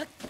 はっ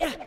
Yeah.